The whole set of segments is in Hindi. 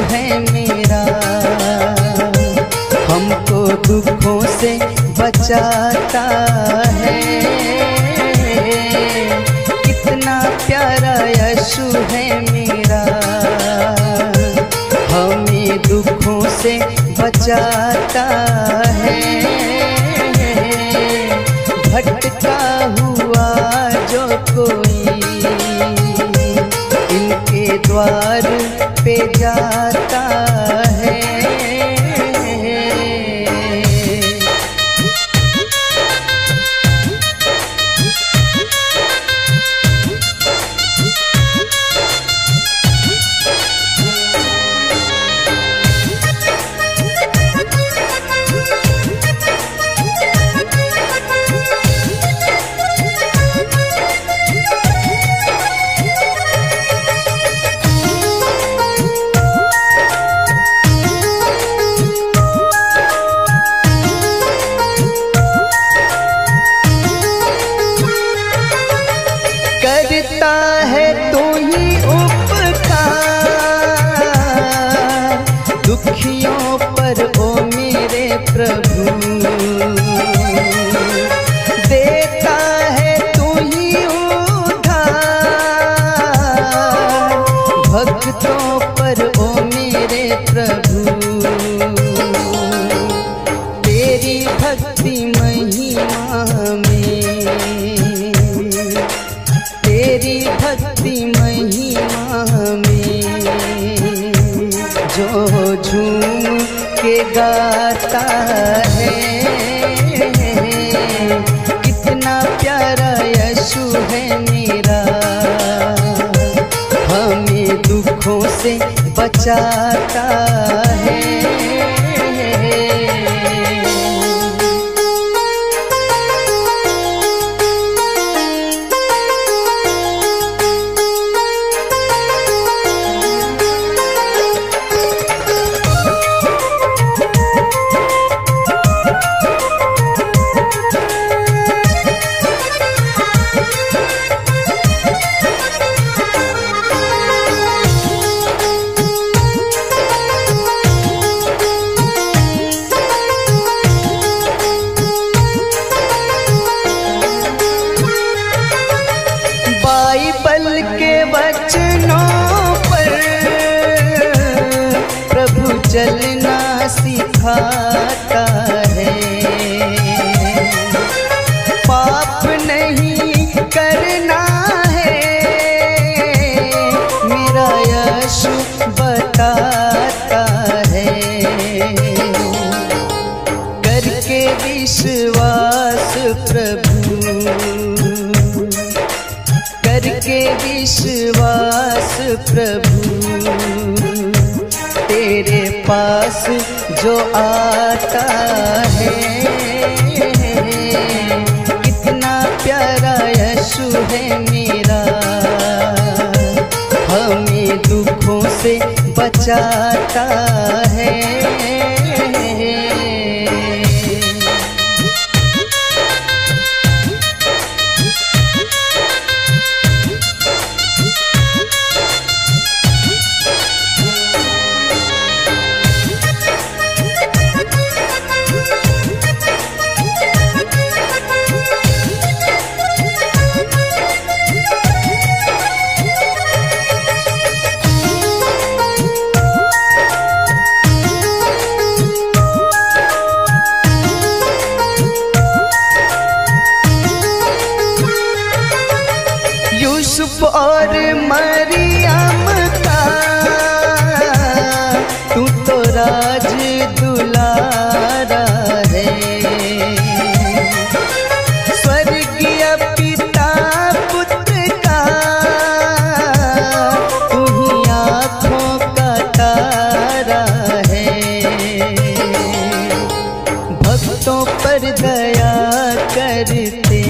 है मेरा। हमको दुखों से बचाता है। कितना प्यारा यशु है मेरा। हमें दुखों से बचाता है। भटका हुआ जो कोई, इनके द्वार जाता करता है तू ही उपकार। दुखियों पर ओ मेरे प्रभु। देता है तू ही उधार भक्तों पर ओ मेरे प्रभु। गाता है। कितना प्यारा यशु है मेरा। हमें दुखों से बचाता है। चलना सिखाता है। पाप नहीं करना है। मेरा यशु बताता है। करके विश्वास प्रभु। करके विश्वास प्रभु। पास जो आता है। कितना प्यारा यशु है मेरा। हमें दुखों से बचाता है। दया करते।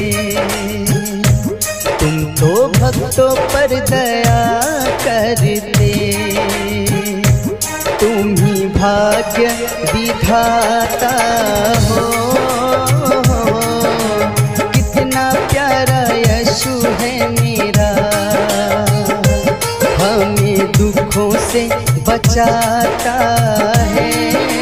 तुम तो भक्तों पर दया करते। तुम ही भाग्य विधाता हो। कितना प्यारा यशु है मेरा। हमें दुखों से बचाता है।